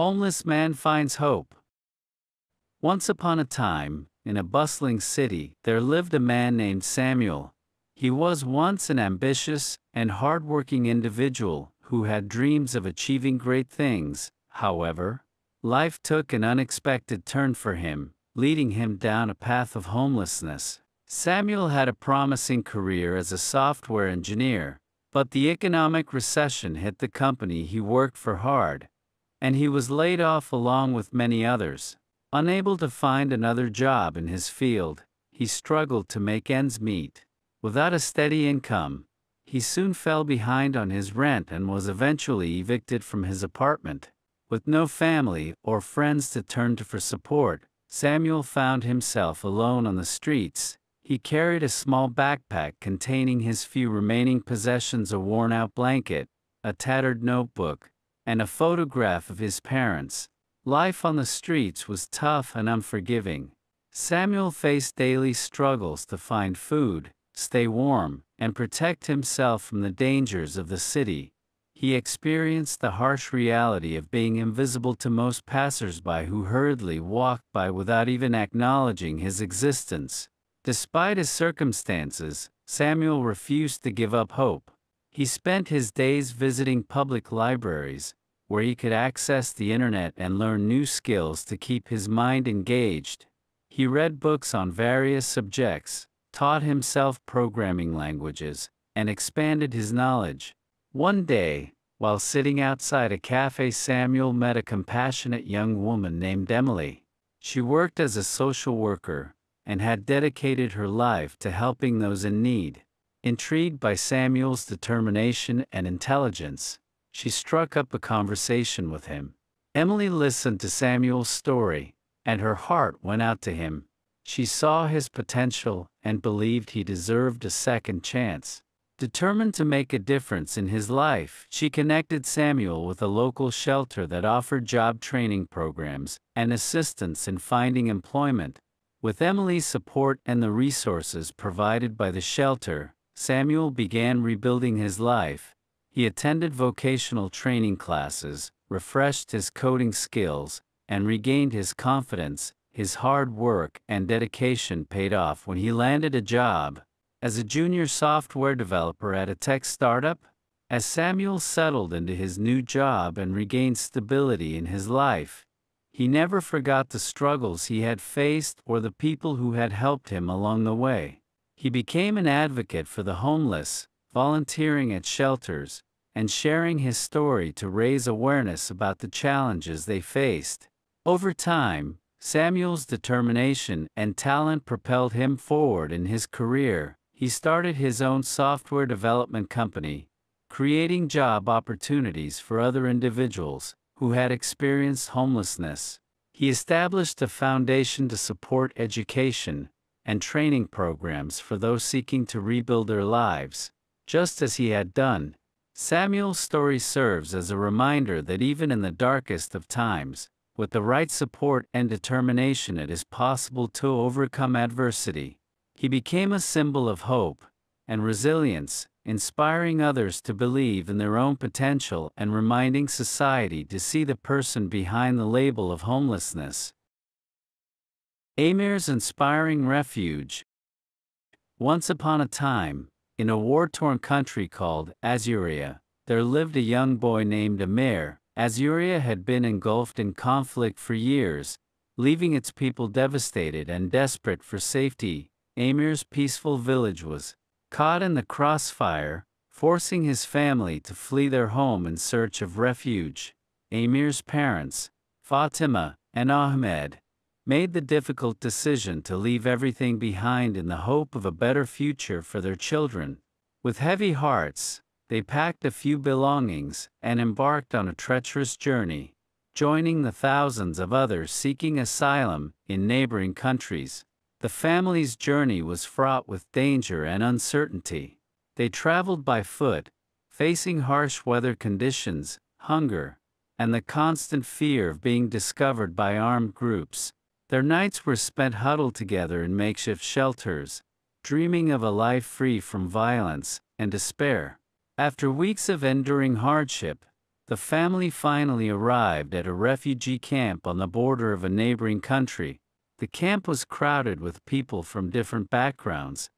Homeless man finds hope. Once upon a time, in a bustling city, there lived a man named Samuel. He was once an ambitious and hardworking individual who had dreams of achieving great things. However, life took an unexpected turn for him, leading him down a path of homelessness. Samuel had a promising career as a software engineer, but the economic recession hit the company he worked for hard, and he was laid off along with many others. Unable to find another job in his field, he struggled to make ends meet. Without a steady income, he soon fell behind on his rent and was eventually evicted from his apartment. With no family or friends to turn to for support, Samuel found himself alone on the streets. He carried a small backpack containing his few remaining possessions a worn out blanket, a tattered notebook, and a photograph of his parents. Life on the streets was tough and unforgiving. Samuel faced daily struggles to find food, stay warm, and protect himself from the dangers of the city. He experienced the harsh reality of being invisible to most passersby who hurriedly walked by without even acknowledging his existence. Despite his circumstances, Samuel refused to give up hope. He spent his days visiting public libraries, where he could access the internet and learn new skills to keep his mind engaged. He read books on various subjects, taught himself programming languages, and expanded his knowledge. One day, while sitting outside a cafe, Samuel met a compassionate young woman named Emily. She worked as a social worker and had dedicated her life to helping those in need. Intrigued by Samuel's determination and intelligence, she struck up a conversation with him. Emily listened to Samuel's story, and her heart went out to him. She saw his potential and believed he deserved a second chance. Determined to make a difference in his life, she connected Samuel with a local shelter that offered job training programs and assistance in finding employment. With Emily's support and the resources provided by the shelter, Samuel began rebuilding his life. He attended vocational training classes, refreshed his coding skills, and regained his confidence his hard work and dedication paid off when he landed a job as a junior software developer at a tech startup. As Samuel settled into his new job and regained stability in his life, he never forgot the struggles he had faced or the people who had helped him along the way. He became an advocate for the homeless, volunteering at shelters, and sharing his story to raise awareness about the challenges they faced. Over time, Samuel's determination and talent propelled him forward in his career. He started his own software development company, creating job opportunities for other individuals who had experienced homelessness. He established a foundation to support education and training programs for those seeking to rebuild their lives. Just as he had done, Samuel's story serves as a reminder that even in the darkest of times, with the right support and determination, it is possible to overcome adversity. He became a symbol of hope and resilience, inspiring others to believe in their own potential and reminding society to see the person behind the label of homelessness. Amir's inspiring refuge. Once upon a time, in a war torn country called Azuria, there lived a young boy named Amir, Azuria had been engulfed in conflict for years, leaving its people devastated and desperate for safety. Amir's peaceful village was caught in the crossfire, forcing his family to flee their home in search of refuge. Amir's parents, Fatima and Ahmed, made the difficult decision to leave everything behind in the hope of a better future for their children. With heavy hearts, they packed a few belongings and embarked on a treacherous journey, joining the thousands of others seeking asylum in neighboring countries. The family's journey was fraught with danger and uncertainty. They traveled by foot, facing harsh weather conditions, hunger, and the constant fear of being discovered by armed groups. Their nights were spent huddled together in makeshift shelters, dreaming of a life free from violence and despair. After weeks of enduring hardship, the family finally arrived at a refugee camp on the border of a neighboring country. The camp was crowded with people from different backgrounds,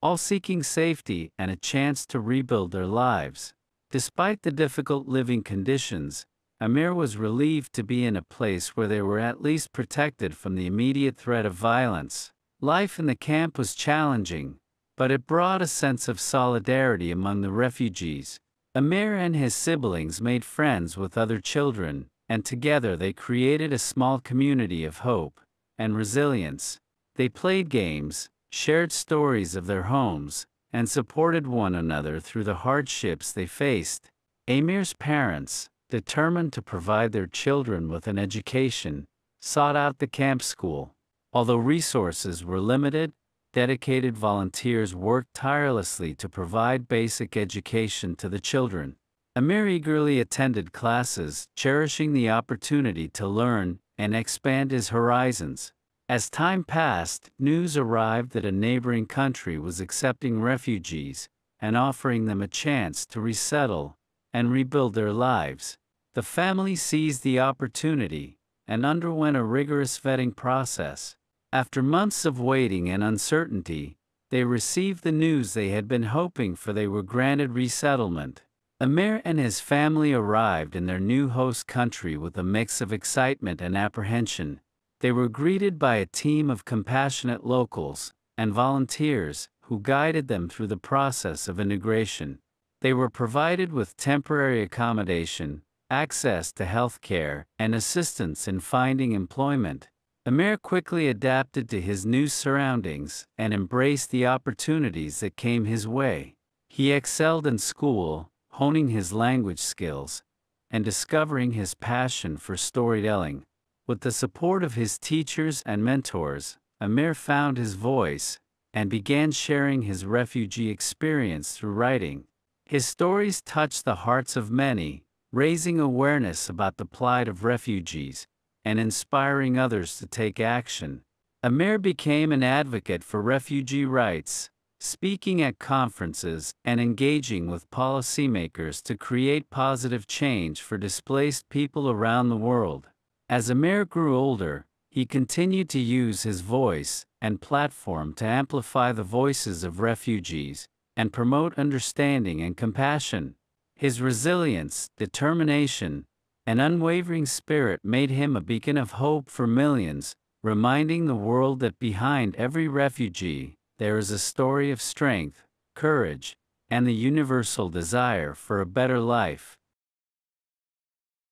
all seeking safety and a chance to rebuild their lives. Despite the difficult living conditions, Amir was relieved to be in a place where they were at least protected from the immediate threat of violence. Life in the camp was challenging, but it brought a sense of solidarity among the refugees. Amir and his siblings made friends with other children, and together they created a small community of hope and resilience. They played games, shared stories of their homes, and supported one another through the hardships they faced. Amir's parents, determined to provide their children with an education, sought out the camp school. Although resources were limited, dedicated volunteers worked tirelessly to provide basic education to the children. Amir eagerly attended classes, cherishing the opportunity to learn and expand his horizons. As time passed, news arrived that a neighboring country was accepting refugees and offering them a chance to resettle and rebuild their lives. The family seized the opportunity and underwent a rigorous vetting process. After months of waiting and uncertainty, they received the news they had been hoping for they were granted resettlement. Amir and his family arrived in their new host country with a mix of excitement and apprehension. They were greeted by a team of compassionate locals and volunteers who guided them through the process of integration. They were provided with temporary accommodation, access to health care, and assistance in finding employment. Amir quickly adapted to his new surroundings and embraced the opportunities that came his way. He excelled in school, honing his language skills, and discovering his passion for storytelling. With the support of his teachers and mentors, Amir found his voice and began sharing his refugee experience through writing. His stories touched the hearts of many, raising awareness about the plight of refugees and inspiring others to take action. Amir became an advocate for refugee rights, speaking at conferences and engaging with policymakers to create positive change for displaced people around the world. As Amir grew older, he continued to use his voice and platform to amplify the voices of refugees and promote understanding and compassion. His resilience, determination, and unwavering spirit made him a beacon of hope for millions, reminding the world that behind every refugee, there is a story of strength, courage, and the universal desire for a better life.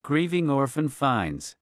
Grieving Orphan Finds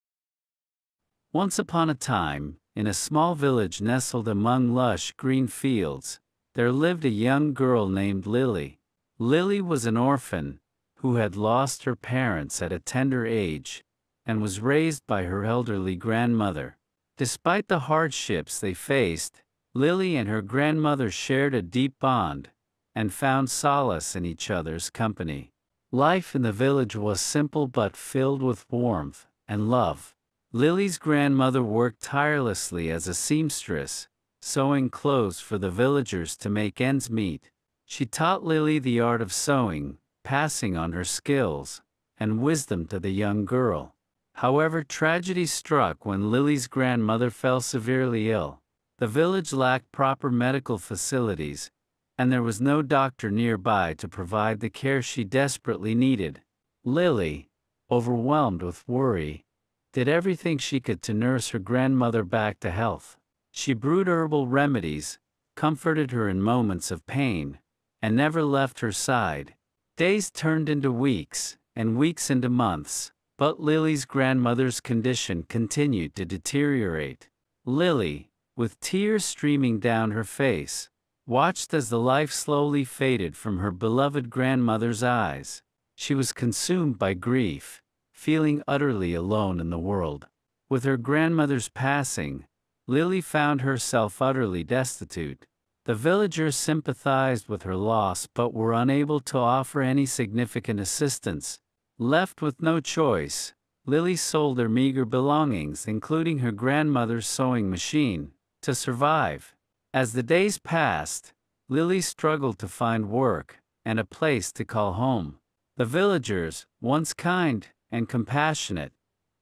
Once upon a time, in a small village nestled among lush green fields, there lived a young girl named Lily. Lily was an orphan, who had lost her parents at a tender age and was raised by her elderly grandmother. Despite the hardships they faced, Lily and her grandmother shared a deep bond and found solace in each other's company. Life in the village was simple but filled with warmth and love. Lily's grandmother worked tirelessly as a seamstress, sewing clothes for the villagers to make ends meet. She taught Lily the art of sewing, passing on her skills and wisdom to the young girl. However, tragedy struck when Lily's grandmother fell severely ill. The village lacked proper medical facilities, and there was no doctor nearby to provide the care she desperately needed. Lily, overwhelmed with worry, did everything she could to nurse her grandmother back to health. She brewed herbal remedies, comforted her in moments of pain, and never left her side. Days turned into weeks, and weeks into months, but Lily's grandmother's condition continued to deteriorate. Lily, with tears streaming down her face, watched as the life slowly faded from her beloved grandmother's eyes. She was consumed by grief, feeling utterly alone in the world. With her grandmother's passing, Lily found herself utterly destitute. The villagers sympathized with her loss but were unable to offer any significant assistance. Left with no choice, Lily sold her meager belongings, including her grandmother's sewing machine, to survive. As the days passed, Lily struggled to find work and a place to call home. The villagers, once kind and compassionate,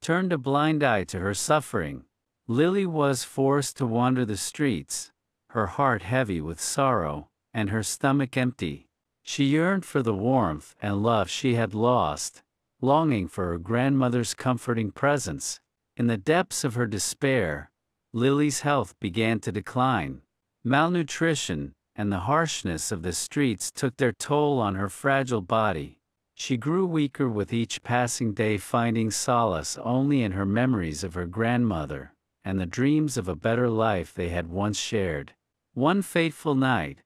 turned a blind eye to her suffering. Lily was forced to wander the streets, her heart heavy with sorrow, and her stomach empty. She yearned for the warmth and love she had lost, longing for her grandmother's comforting presence. In the depths of her despair, Lily's health began to decline. Malnutrition and the harshness of the streets took their toll on her fragile body. She grew weaker with each passing day, finding solace only in her memories of her grandmother and the dreams of a better life they had once shared. One fateful night,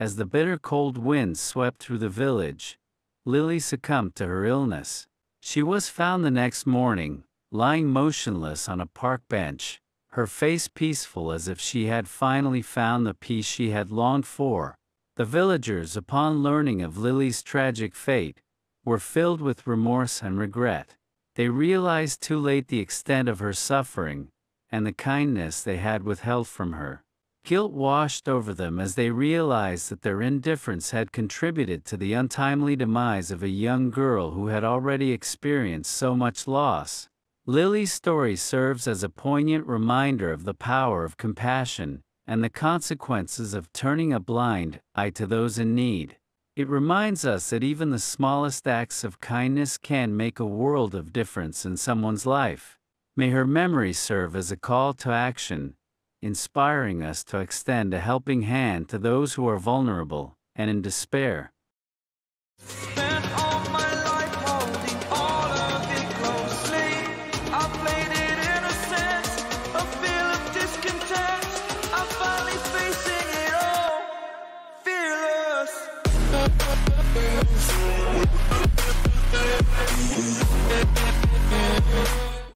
as the bitter cold winds swept through the village, Lily succumbed to her illness. She was found the next morning, lying motionless on a park bench, her face peaceful as if she had finally found the peace she had longed for. The villagers, upon learning of Lily's tragic fate, were filled with remorse and regret. They realized too late the extent of her suffering and the kindness they had withheld from her. Guilt washed over them as they realized that their indifference had contributed to the untimely demise of a young girl who had already experienced so much loss. Lily's story serves as a poignant reminder of the power of compassion and the consequences of turning a blind eye to those in need. It reminds us that even the smallest acts of kindness can make a world of difference in someone's life. May her memory serve as a call to action, inspiring us to extend a helping hand to those who are vulnerable and in despair.